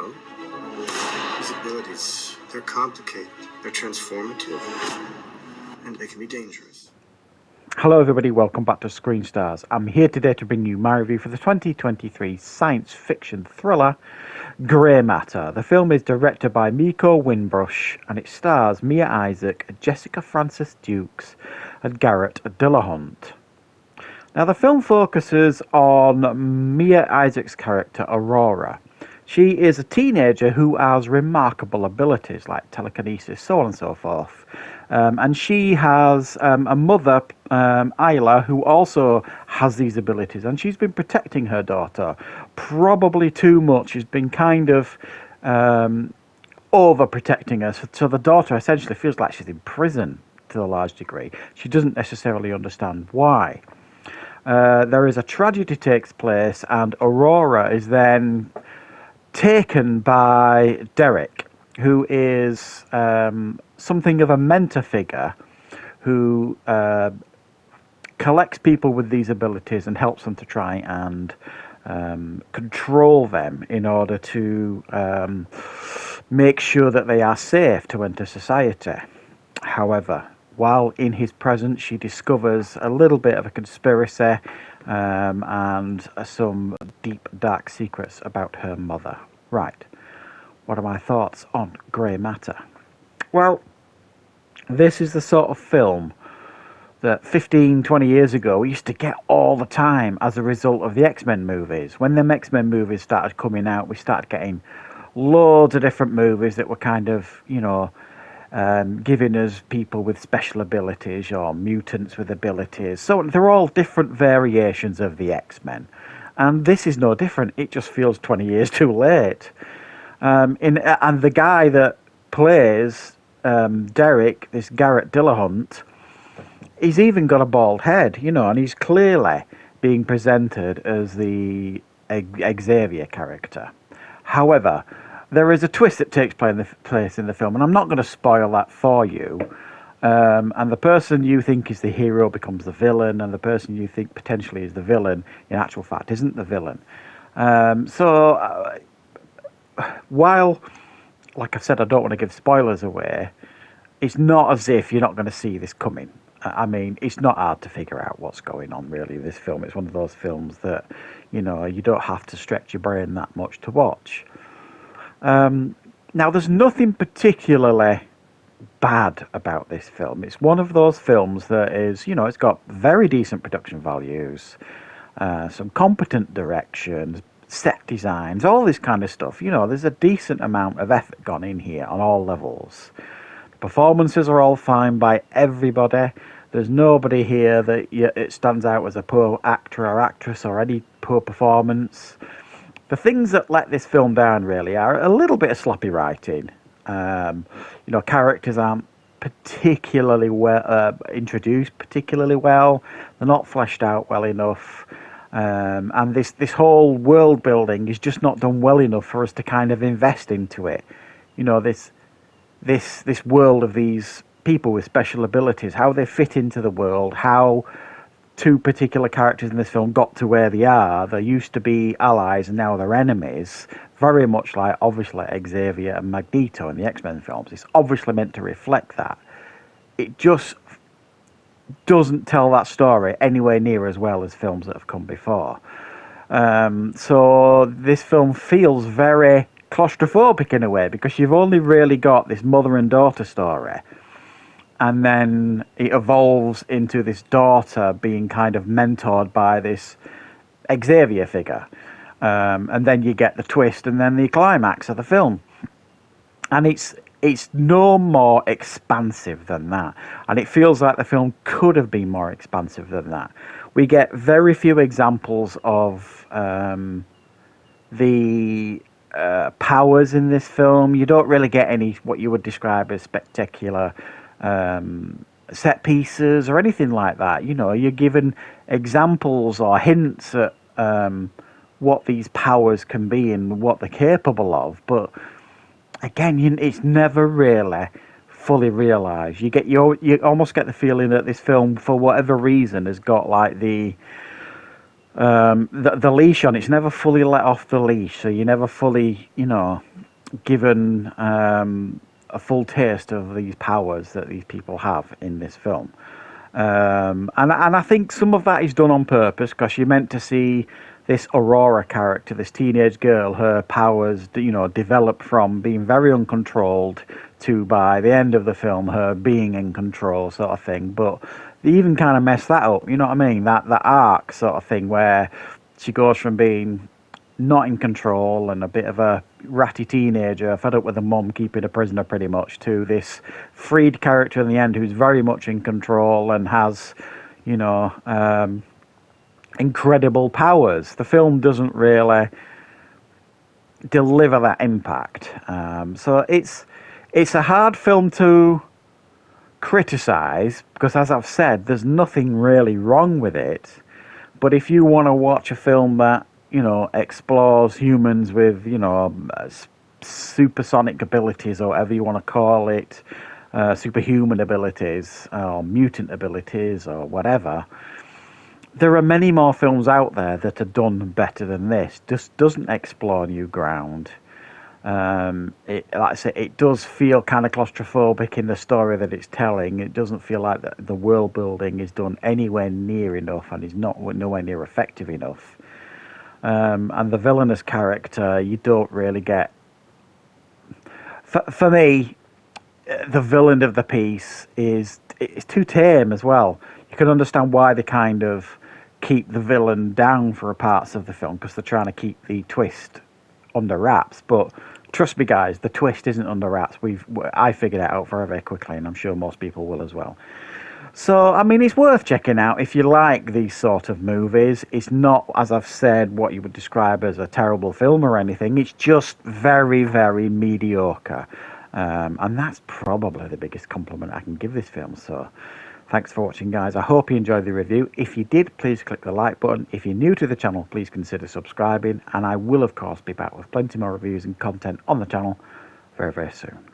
Well, these abilities, they're complicated, they're transformative, and they can be dangerous. Hello, everybody. Welcome back to Screen Stars. I'm here today to bring you my review for the 2023 science fiction thriller Gray Matter. The film is directed by Meko Winbush and it stars Mia Isaac, Jessica Frances Dukes, and Garret Dillahunt. Now, the film focuses on Mia Isaac's character, Aurora. She is a teenager who has remarkable abilities like telekinesis, so on and so forth. Um, and she has um, a mother, um, Isla, who also has these abilities, and she's been protecting her daughter probably too much. She's been kind of um, overprotecting her, so, so the daughter essentially feels like she's in prison to a large degree. She doesn't necessarily understand why. Uh, there is a tragedy takes place, and Aurora is then taken by Derek, who is um, something of a mentor figure who uh, collects people with these abilities and helps them to try and um, control them in order to um, make sure that they are safe to enter society. However, while in his presence, she discovers a little bit of a conspiracy um, and some deep, dark secrets about her mother. Right, what are my thoughts on Gray Matter? Well, this is the sort of film that 15, 20 years ago we used to get all the time as a result of the X Men movies. When the X Men movies started coming out, we started getting loads of different movies that were kind of, you know, um, giving us people with special abilities or mutants with abilities. So they're all different variations of the X Men. And this is no different. It just feels 20 years too late. Um, in, and the guy that plays um, Derek, this Garret Dillahunt, he's even got a bald head, you know, and he's clearly being presented as the Xavier character. However, there is a twist that takes place in the film, and I'm not going to spoil that for you. Um, and the person you think is the hero becomes the villain, and the person you think potentially is the villain, in actual fact, isn't the villain. Um, so, uh, while, like I said, I don't want to give spoilers away, it's not as if you're not going to see this coming. I mean, it's not hard to figure out what's going on, really. This film, it's one of those films that, you know, you don't have to stretch your brain that much to watch. Um, now, there's nothing particularly bad about this film. It's one of those films that is, you know, it's got very decent production values, uh, some competent directions, set designs, all this kind of stuff. You know, there's a decent amount of effort gone in here on all levels. The performances are all fine by everybody. There's nobody here that it stands out as a poor actor or actress or any poor performance the things that let this film down really are a little bit of sloppy writing. Um, you know, characters aren't particularly well uh, introduced particularly well. They're not fleshed out well enough. Um, and this, this whole world building is just not done well enough for us to kind of invest into it. You know, this this this world of these people with special abilities, how they fit into the world, how two particular characters in this film got to where they are. They used to be allies and now they're enemies. Very much like, obviously, Xavier and Magneto in the X Men films. It's obviously meant to reflect that. It just doesn't tell that story anywhere near as well as films that have come before. Um, so this film feels very claustrophobic in a way because you've only really got this mother and daughter story and then it evolves into this daughter being kind of mentored by this Xavier figure. Um, and then you get the twist and then the climax of the film. And it's it's no more expansive than that. And it feels like the film could have been more expansive than that. We get very few examples of um, the uh, powers in this film. You don't really get any what you would describe as spectacular um, set pieces or anything like that. You know, you're given examples or hints at um, what these powers can be and what they're capable of, but again, you, it's never really fully realised. You get you, you almost get the feeling that this film, for whatever reason, has got like the um, the, the leash on it's never fully let off the leash, so you're never fully, you know, given um, a full taste of these powers that these people have in this film. Um, and and I think some of that is done on purpose because you're meant to see this Aurora character, this teenage girl, her powers, you know, develop from being very uncontrolled to by the end of the film her being in control, sort of thing. But they even kind of mess that up. You know what I mean? That that arc sort of thing where she goes from being not in control and a bit of a ratty teenager, fed up with a mom keeping a prisoner pretty much, to this freed character in the end who's very much in control and has, you know, um, incredible powers. The film doesn't really deliver that impact. Um, so it's it's a hard film to criticize because, as I've said, there's nothing really wrong with it. But if you want to watch a film that you know explores humans with you know supersonic abilities or whatever you want to call it, uh, superhuman abilities or mutant abilities or whatever. There are many more films out there that are done better than this. Just doesn't explore new ground. Um, it, like I say, it does feel kind of claustrophobic in the story that it's telling. It doesn't feel like the, the world building is done anywhere near enough and is not nowhere near effective enough. Um, and the villainous character, you don't really get. For, for me, the villain of the piece is it's too tame as well. You can understand why they kind of keep the villain down for parts of the film because they're trying to keep the twist under wraps. But trust me, guys, the twist isn't under wraps. We've I figured it out very very quickly, and I'm sure most people will as well. So I mean, it's worth checking out if you like these sort of movies. It's not, as I've said, what you would describe as a terrible film or anything. It's just very very mediocre. Um, and that's probably the biggest compliment I can give this film. So, Thanks for watching, guys. I hope you enjoyed the review. If you did, please click the like button. If you're new to the channel, please consider subscribing. And I will, of course, be back with plenty more reviews and content on the channel very, very soon.